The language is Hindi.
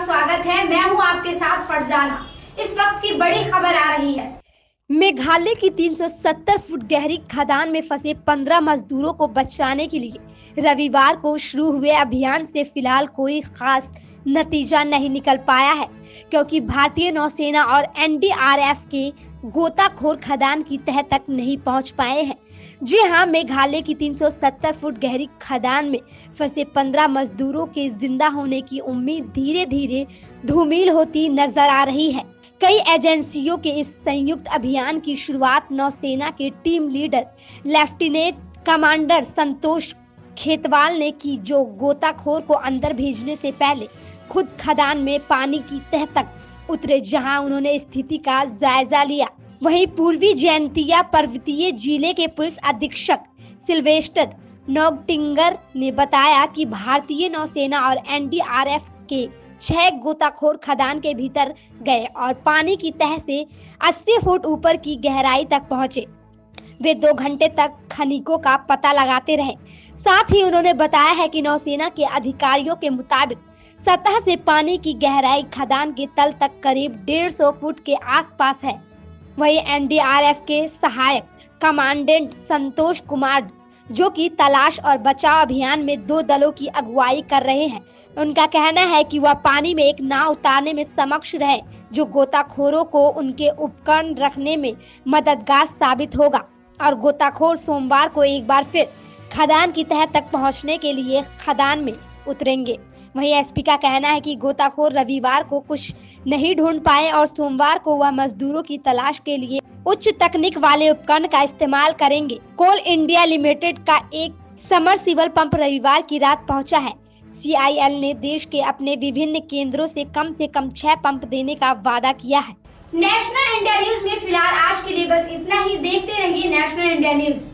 स्वागत है। मैं हूँ आपके साथ फरजाना। इस वक्त की बड़ी खबर आ रही है। मेघालय की 370 फुट गहरी खदान में फंसे 15 मजदूरों को बचाने के लिए रविवार को शुरू हुए अभियान से फ़िलहाल कोई खास नतीजा नहीं निकल पाया है, क्योंकि भारतीय नौसेना और एनडीआरएफ के गोताखोर खदान की तह तक नहीं पहुँच पाए हैं। जी हाँ मेघालय की 370 फुट गहरी खदान में फंसे 15 मजदूरों के ज़िंदा होने की उम्मीद धीरे धीरे धूमिल होती नज़र आ रही है। कई एजेंसियों के इस संयुक्त अभियान की शुरुआत नौसेना के team leader lieutenant commander Santosh Khetwal ने की, जो गोताखोर को अंदर भेजने से पहले खुद खदान में पानी की तह तक उतरे, जहाँ उन्होंने स्थिति का जायजा लिया। वहीं पूर्वी जयंतिया पर्वतीय ज़िले के पुलिस अधीक्षक सिल्वेस्टर नोगटिंगर ने बताया कि भारतीय नौसेना और एनडीआरएफ के छह गोताखोर खदान के भीतर गए और पानी की तह से 80 फुट ऊपर की गहराई तक पहुँचे। वे दो घंटे तक खनिकों का पता लगाते रहे। साथ ही उन्होंने बताया है कि नौसेना के अधिकारियों के मुताबिक सतह से पानी की गहराई खदान के तल तक करीब 150 फुट के आसपास है। वही एनडीआरएफ के सहायक कमांडेंट संतोष कुमार जो कि तलाश और बचाव अभियान में दो दलों की अगुवाई कर रहे हैं। उनका कहना है कि वह पानी में एक नाव उतारने में समक्ष रहे, जो गोताखोरों को उनके उपकरण रखने में मददगार साबित होगा और गोताखोर सोमवार को एक बार फिर खदान की तह तक पहुँचने के लिए खदान में उतरेंगे। वहीं एसपी का कहना है कि गोताखोर रविवार को कुछ नहीं ढूंढ पाए और सोमवार को वह मजदूरों की तलाश के लिए उच्च तकनीक वाले उपकरण का इस्तेमाल करेंगे। कोल इंडिया लिमिटेड का एक समर समरसिबल पंप रविवार की रात पहुँचा है। सीआईएल ने देश के अपने विभिन्न केंद्रों से कम से कम छह पंप देने का वादा किया है। नेशनल इंडिया न्यूज़ में फ़िलहाल आज के लिए बस इतना ही। देखते रहिए नेशनल इंडिया न्यूज़।